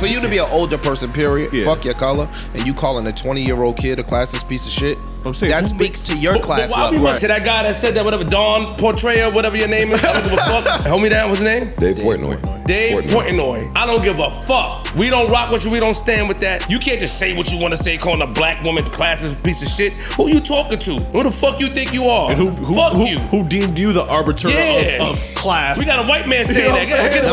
for you to be an older person, period, Yeah. fuck your color, and you calling a 20 year old kid a classless piece of shit, I'm saying, that speaks to your But- class but why we level. Right. to that guy that said that whatever Don Portray whatever your name is. I don't give a fuck. Hold me down. What's his name? Dave Portnoy. Dave Portnoy. I don't give a fuck. We don't rock with you. We don't stand with that. You can't just say what you want to say, calling a black woman classless piece of shit. Who you talking to? Who the fuck you think you are? And who, who, fuck who, you. who deemed you the arbiter Yeah. of, of class? We got a white man You saying know that.